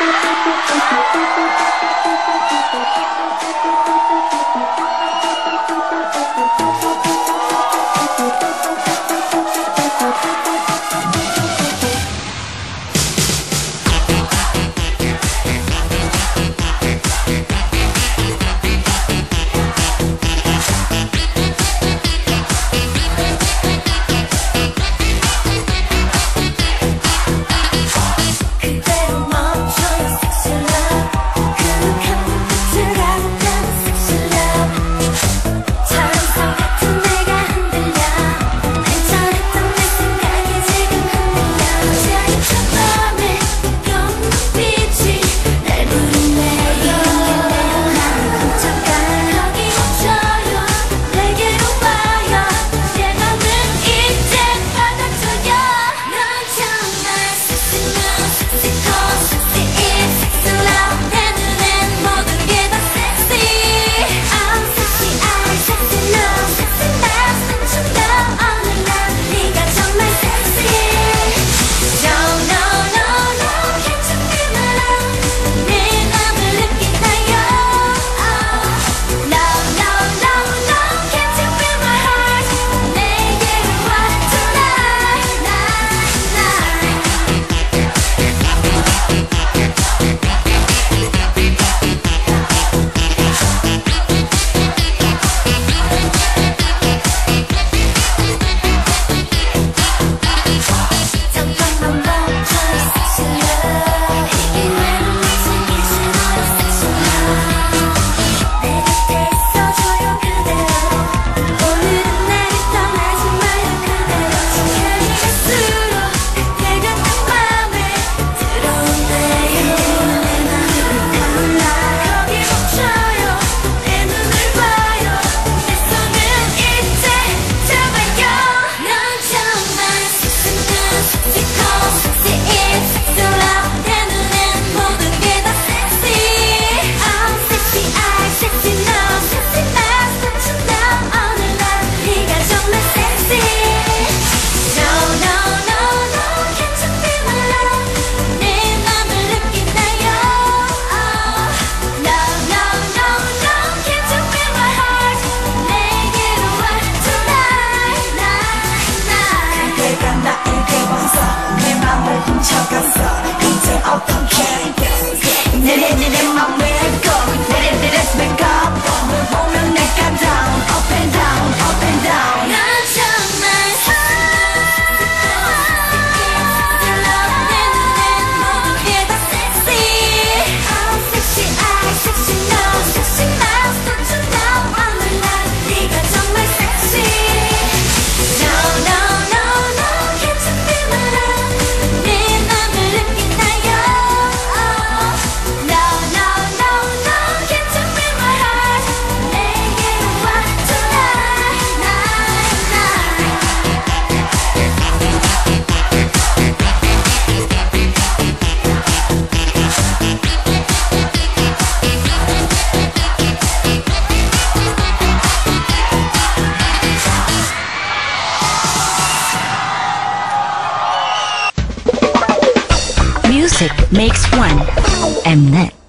Thank you. 착각 Music makes one. and Mnet.